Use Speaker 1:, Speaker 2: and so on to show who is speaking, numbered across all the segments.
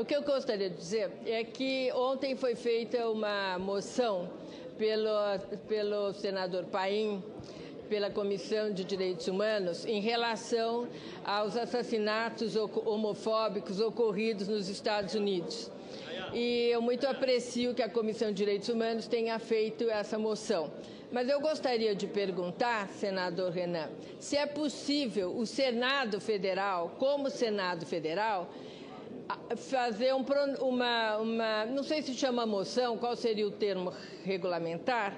Speaker 1: o que eu gostaria de dizer é que ontem foi feita uma moção pelo, pelo senador Paim, pela Comissão de Direitos Humanos, em relação aos assassinatos homofóbicos ocorridos nos Estados Unidos. E eu muito aprecio que a Comissão de Direitos Humanos tenha feito essa moção. Mas eu gostaria de perguntar, senador Renan, se é possível o Senado Federal, como Senado Federal, fazer um, uma, uma, não sei se chama moção, qual seria o termo regulamentar,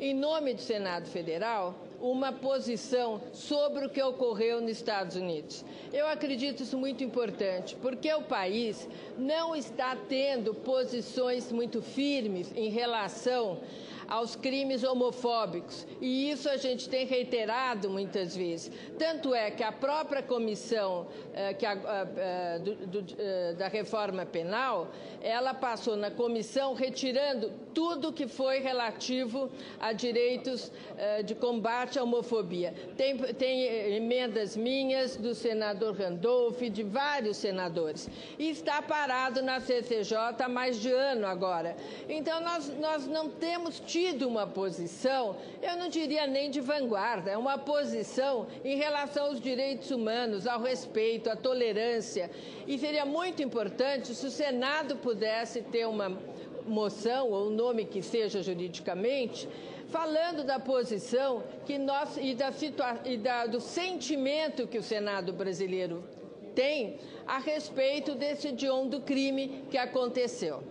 Speaker 1: em nome do Senado Federal, uma posição sobre o que ocorreu nos Estados Unidos. Eu acredito isso muito importante, porque o país não está tendo posições muito firmes em relação aos crimes homofóbicos. E isso a gente tem reiterado muitas vezes. Tanto é que a própria comissão eh, que a, a, do, do, eh, da reforma penal, ela passou na comissão retirando tudo que foi relativo a direitos eh, de combate à homofobia. Tem, tem emendas minhas, do senador Randolph, de vários senadores. E está parado na CCJ há mais de ano agora. Então, nós, nós não temos tido uma posição, eu não diria nem de vanguarda, é uma posição em relação aos direitos humanos, ao respeito, à tolerância. E seria muito importante se o Senado pudesse ter uma moção, ou o nome que seja juridicamente, falando da posição que nós e, da situa e da, do sentimento que o Senado brasileiro tem a respeito desse hediondo crime que aconteceu.